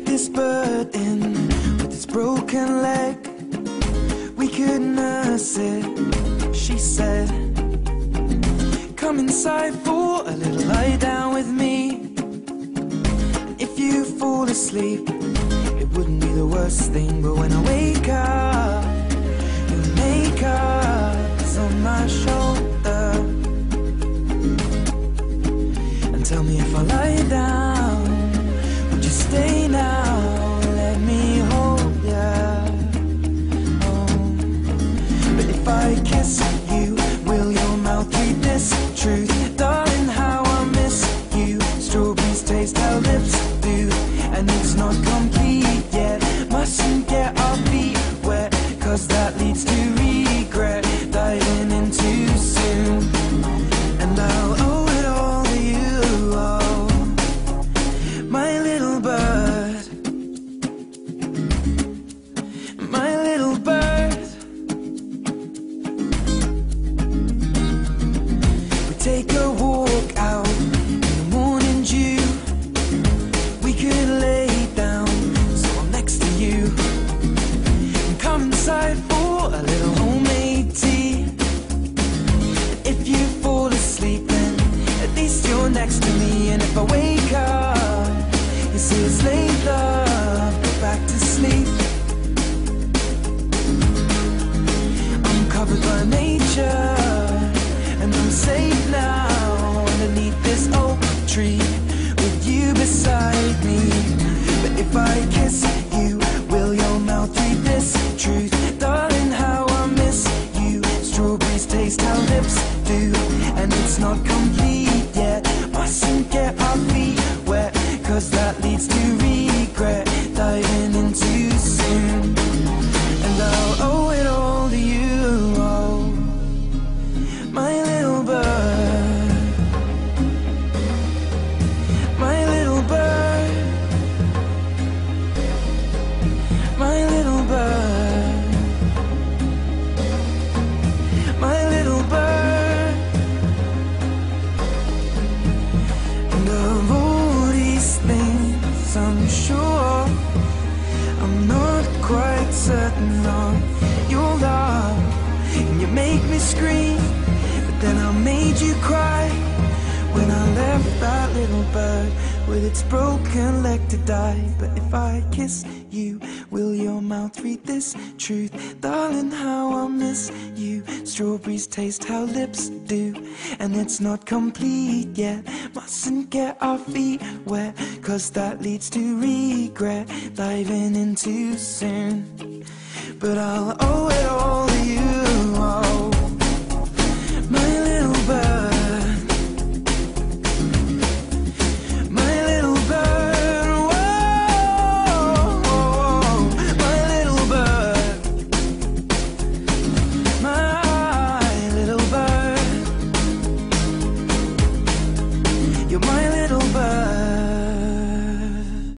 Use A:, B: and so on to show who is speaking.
A: this burden with its broken leg. We could nurse it, she said. Come inside for a little lie down with me. If you fall asleep, it wouldn't be the worst thing. But when I wake up, your makeup is on my shoulder. Yet. Mustn't get our feet wet, cause that leads to regret. Diving in too soon, and I'll owe it all to you. Oh, my little bird, my little bird. Take a a little homemade tea. If you fall asleep, then at least you're next to me. And if I wake up, you see it's late, love, go back to sleep. And it's not complete yet. Mustn't get our feet wet, cause that leads to regret. Diving in too soon. And I'll owe it all to you, oh, my little bird, scream, but then I made you cry. When I left that little bird with its broken leg to die. But if I kiss you, will your mouth read this truth? Darling, how I'll miss you. Strawberries taste how lips do. And it's not complete yet. Mustn't get our feet wet, cause that leads to regret. Diving in too soon. But I'll owe it all.